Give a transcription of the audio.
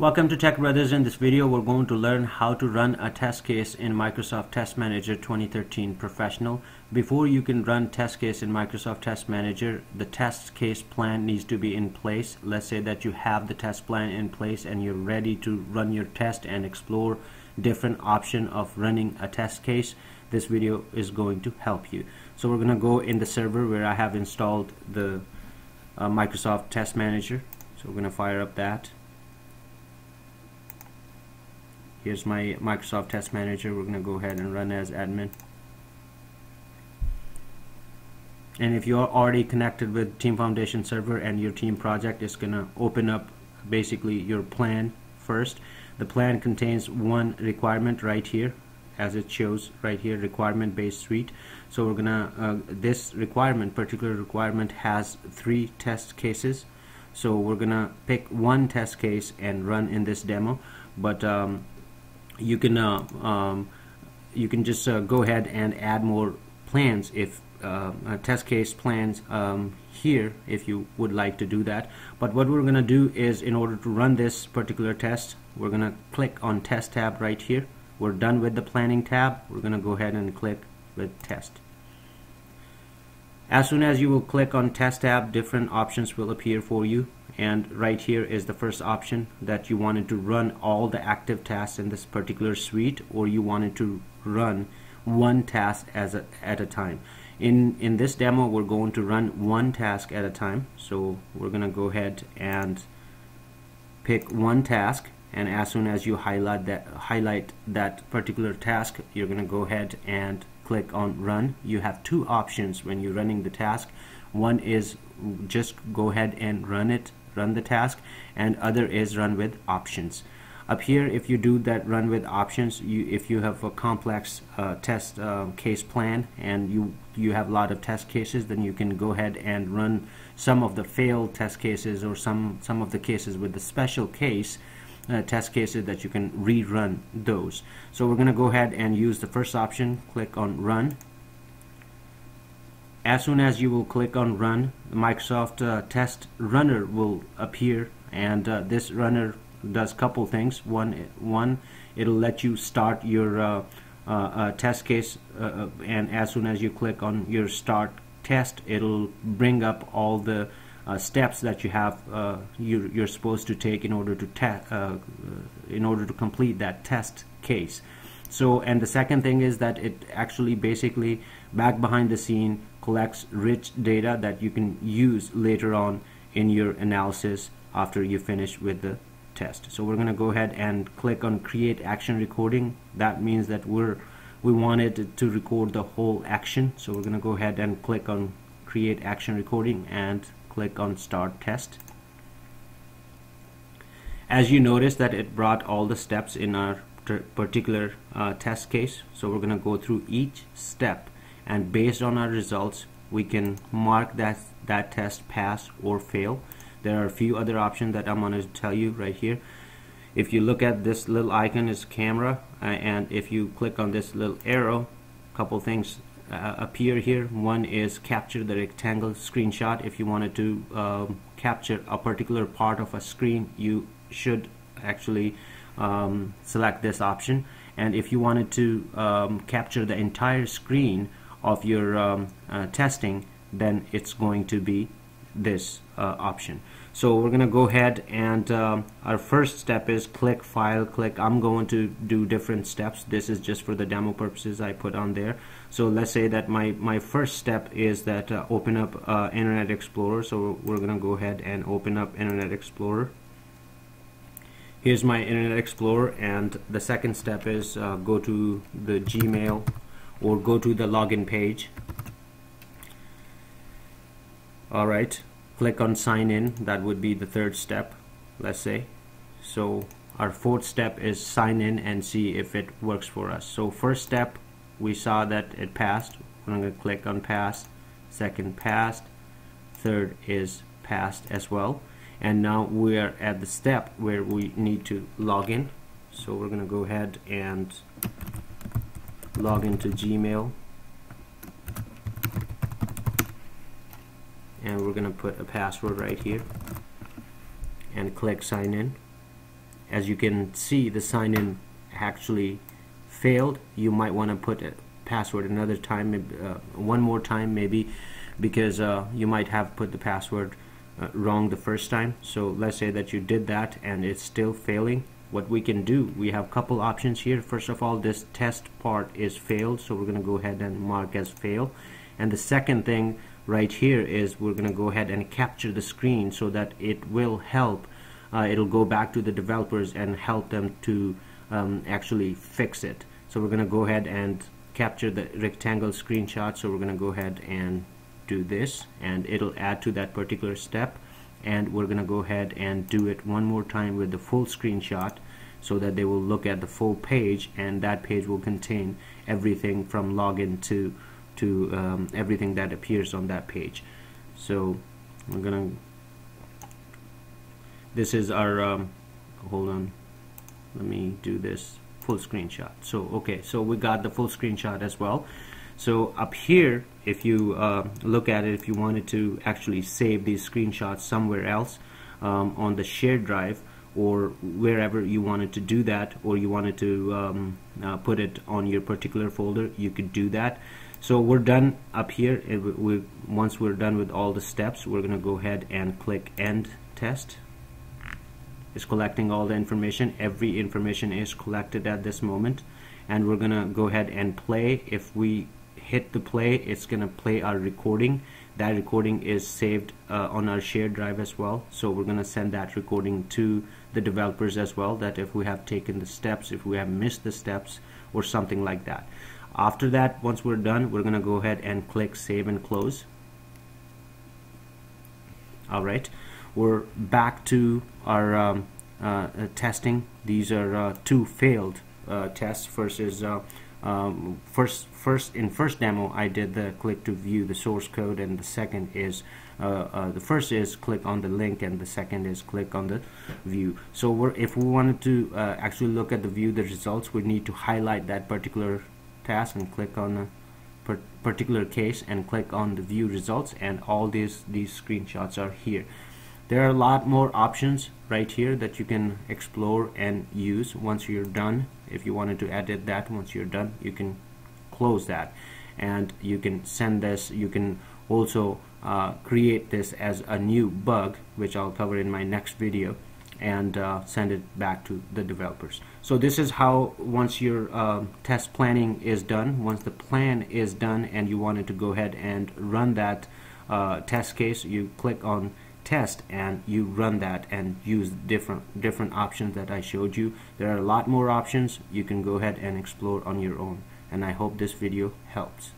Welcome to Tech Brothers. In this video, we're going to learn how to run a test case in Microsoft Test Manager 2013 Professional. Before you can run test case in Microsoft Test Manager, the test case plan needs to be in place. Let's say that you have the test plan in place and you're ready to run your test and explore different option of running a test case. This video is going to help you. So we're going to go in the server where I have installed the uh, Microsoft Test Manager. So we're going to fire up that here's my Microsoft Test Manager. We're gonna go ahead and run as admin. And if you're already connected with Team Foundation server and your team project is gonna open up basically your plan first. The plan contains one requirement right here as it shows right here requirement based suite. So we're gonna uh, this requirement particular requirement has three test cases. So we're gonna pick one test case and run in this demo. But um, you can uh, um, you can just uh, go ahead and add more plans if uh, test case plans um, here if you would like to do that. But what we're gonna do is in order to run this particular test we're gonna click on test tab right here. We're done with the planning tab. We're gonna go ahead and click with test. As soon as you will click on test tab different options will appear for you and right here is the first option that you wanted to run all the active tasks in this particular suite or you wanted to run one task as a, at a time. In in this demo we're going to run one task at a time. So we're gonna go ahead and pick one task and as soon as you highlight that highlight that particular task you're gonna go ahead and click on run. You have two options when you're running the task. One is just go ahead and run it run the task and other is run with options. Up here if you do that run with options you if you have a complex uh, test uh, case plan and you you have a lot of test cases then you can go ahead and run some of the failed test cases or some some of the cases with the special case uh, test cases that you can rerun those. So we're going to go ahead and use the first option click on run as soon as you will click on run Microsoft uh, test runner will appear and uh, this runner does couple things. One one it'll let you start your uh, uh, uh test case uh, and as soon as you click on your start test it'll bring up all the steps that you have you're, you're, supposed to take in order to in order to complete that test case so and the second thing is that it actually basically back behind the scene collects rich data that you can use later on in your analysis after you finish with the test. So we're going to go ahead and click on create action recording. That means that we're we wanted to record the whole action. So we're going to go ahead and click on create action recording and click on start test. As you notice that it brought all the steps in our particular uh, test case. So we're going to go through each step. And based on our results we can mark that that test pass or fail. There are a few other options that I'm going to tell you right here. If you look at this little icon is camera uh, and if you click on this little arrow a couple things uh, appear here. One is capture the rectangle screenshot. If you wanted to um, capture a particular part of a screen you should actually um, select this option. And if you wanted to um, capture the entire screen of your um, uh, testing then it's going to be this uh, option. So we're gonna go ahead and um, our first step is click file click I'm going to do different steps. This is just for the demo purposes I put on there. So let's say that my my first step is that uh, open up uh, Internet Explorer. So we're gonna go ahead and open up Internet Explorer here's my Internet Explorer and the second step is uh, go to the Gmail or go to the login page. Alright click on sign in. That would be the third step let's say. So our fourth step is sign in and see if it works for us. So first step we saw that it passed. I'm going to click on pass second passed third is passed as well and now we are at the step where we need to log in. So we're going to go ahead and log into Gmail. And we're going to put a password right here and click sign in. As you can see the sign in actually failed. You might want to put a password another time uh, one more time maybe because uh, you might have put the password uh, wrong the first time. So let's say that you did that and it's still failing. What we can do we have a couple options here. First of all this test part is failed so we're gonna go ahead and mark as fail. And the second thing right here is we're gonna go ahead and capture the screen so that it will help uh, it'll go back to the developers and help them to um, actually fix it. So we're gonna go ahead and capture the rectangle screenshot so we're gonna go ahead and do this and it'll add to that particular step and we're gonna go ahead and do it one more time with the full screenshot so that they will look at the full page and that page will contain everything from login to to um, everything that appears on that page. So we're gonna this is our um, hold on let me do this full screenshot. So okay so we got the full screenshot as well so up here if you uh, look at it if you wanted to actually save these screenshots somewhere else um, on the shared drive or wherever you wanted to do that or you wanted to um, uh, put it on your particular folder you could do that. So we're done up here. We, once we're done with all the steps we're gonna go ahead and click end test. It's collecting all the information. Every information is collected at this moment. And we're gonna go ahead and play. If we hit the play it's gonna play our recording. That recording is saved uh, on our shared drive as well. So we're gonna send that recording to the developers as well that if we have taken the steps if we have missed the steps or something like that. After that once we're done we're gonna go ahead and click save and close. Alright we're back to our um, uh, uh, testing. These are uh, two failed uh, tests versus uh, um, first first in first demo I did the click to view the source code and the second is uh, uh, the first is click on the link and the second is click on the view. So if we wanted to uh, actually look at the view the results we need to highlight that particular task and click on a per particular case and click on the view results and all these these screenshots are here there are a lot more options right here that you can explore and use once you're done. If you wanted to edit that once you're done you can close that. And you can send this. You can also uh, create this as a new bug which I'll cover in my next video and uh, send it back to the developers. So this is how once your uh, test planning is done once the plan is done and you wanted to go ahead and run that uh, test case you click on test and you run that and use different different options that I showed you. There are a lot more options. You can go ahead and explore on your own. And I hope this video helps